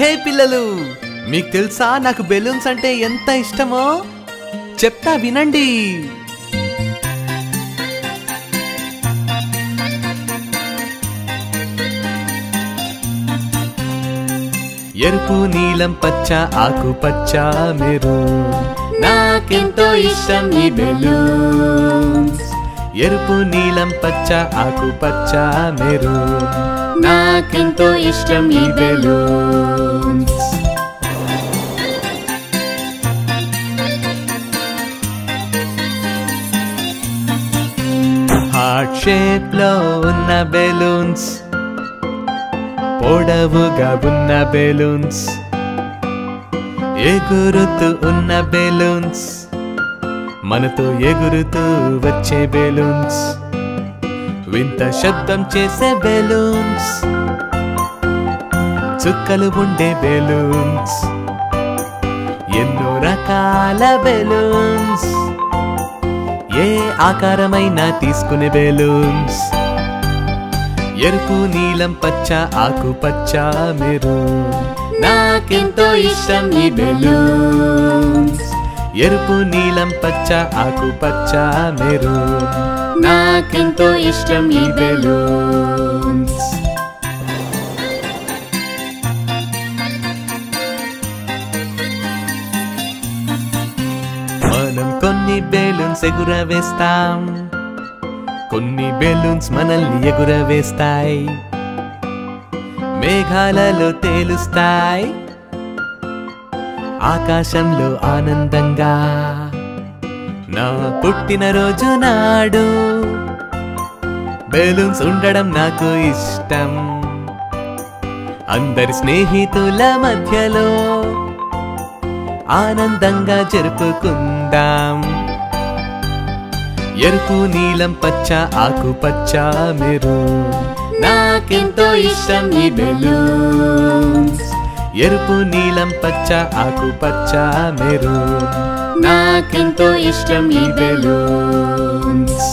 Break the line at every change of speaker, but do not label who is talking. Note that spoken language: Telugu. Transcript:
హే పిల్లలు మీకు తెలుసా నాకు బెలూన్స్ అంటే ఎంత ఇష్టమో? చెప్తా వినండి. ఎరుపు నీలం పచ్చ ఆకు పచ్చ మెరు. నాకెంతో ఇష్టం ఈ బెలూన్స్. ఎరుపు నీలం పచ్చ ఆకు పచ్చ మెరు. నాకెంతో ఇష్టం ఈ బెలూన్స్. హార్ట్ షేప్లో ఉన్న బెలూన్స్ పొడవుగా ఉన్న బెలూన్స్ ఎగురుతూ ఉన్న బెలూన్స్ మనతో ఎగురుతూ వచ్చే బెలూన్స్. వింత శబ్దం చేసే బెలూన్స్. చుక్కలు ఉండే బెలూన్స్. ఎన్నో రకాల బెలూన్స్. ఏ ఆకారమైనా తీసుకునే బెలూన్స్. ఎరుపు నీలం పచ్చ ఆకు పచ్చ మెరు. నాకెంతో ఇష్టం ఈ బెలూన్స్. ఎరుపు నీలం పచ్చ ఆకు పచ్చ మెరూన్ నాకెంతో ఇష్టం ఈ బెలూన్స్. మనం కొన్ని బెలూన్స్ ఎగురవేస్తాం. కొన్ని బెలూన్స్ మనల్ని ఎగురవేస్తాయి. మేఘాలలో తేలుస్తాయి. ఆకాశంలో ఆనందంగా. నా పుట్టినరోజు నాడు. బెలూన్స్ ఉండడం నాకు ఇష్టం. అందరి స్నేహితుల మధ్యలో ఆనందంగా జరుపుకుందాం. ఎరుపు నీలం పచ్చ ఆకు పచ్చ మెరు. నాకెంతో ఇష్టం ఈ బెలూన్స్. ఎరుపు నీలం పచ్చ ఆకు పచ్చ మెరు నాకెంతో ఇష్టం ఈ బెలూన్స్